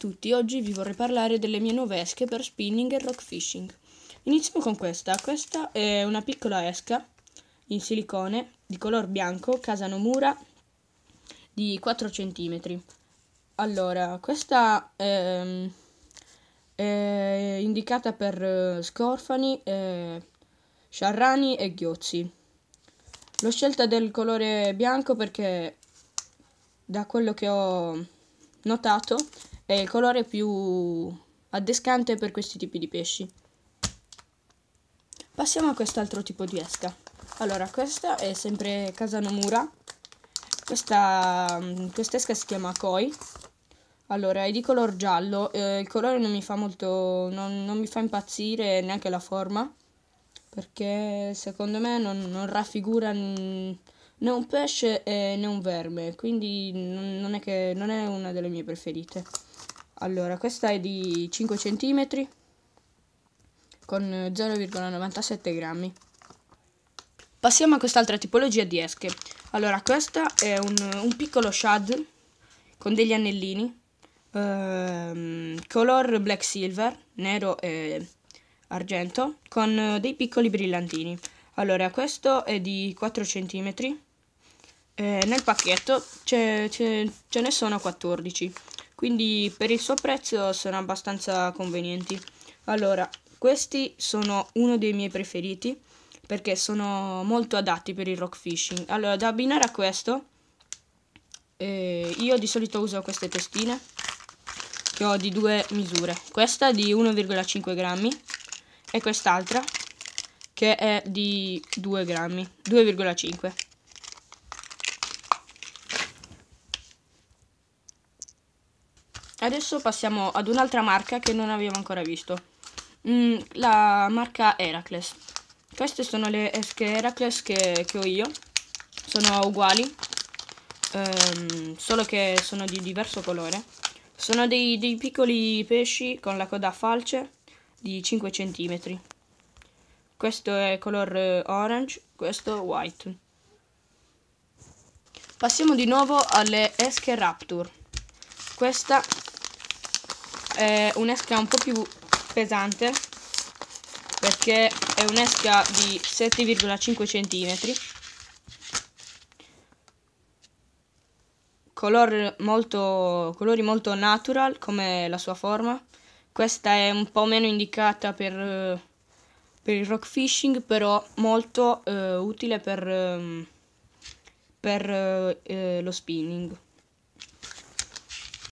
tutti, oggi vi vorrei parlare delle mie nuove esche per spinning e rock fishing. Iniziamo con questa, questa è una piccola esca in silicone di color bianco Casa Nomura di 4 cm. Allora, questa è, è indicata per eh, scorfani, eh, sciarrani e ghiozzi. L'ho scelta del colore bianco perché da quello che ho notato è il colore più addescante per questi tipi di pesci. Passiamo a quest'altro tipo di esca. Allora, questa è sempre Casa Nomura. Questa esca si chiama Koi. Allora, è di color giallo. Eh, il colore non mi fa molto. Non, non, mi fa impazzire neanche la forma. Perché secondo me non, non raffigura né un pesce né un verme. Quindi non è, che, non è una delle mie preferite. Allora, questa è di 5 cm con 0,97 grammi. Passiamo a quest'altra tipologia di esche. Allora, questa è un, un piccolo shad con degli anellini, ehm, color black silver, nero e argento, con dei piccoli brillantini. Allora, questo è di 4 cm. Eh, nel pacchetto ce ne sono 14 quindi per il suo prezzo sono abbastanza convenienti. Allora, questi sono uno dei miei preferiti perché sono molto adatti per il rock fishing. Allora, da abbinare a questo, eh, io di solito uso queste testine che ho di due misure. Questa di 1,5 grammi e quest'altra che è di 2 grammi, 2,5 Adesso passiamo ad un'altra marca che non abbiamo ancora visto. Mm, la marca Heracles. Queste sono le esche Heracles che, che ho io. Sono uguali, ehm, solo che sono di diverso colore. Sono dei, dei piccoli pesci con la coda a falce di 5 cm. Questo è color eh, orange, questo white. Passiamo di nuovo alle esche Rapture. Questa è un'esca un po' più pesante perché è un'esca di 7,5 cm color molto, colori molto natural come la sua forma. Questa è un po' meno indicata per, per il rock fishing però molto eh, utile per, ehm, per eh, lo spinning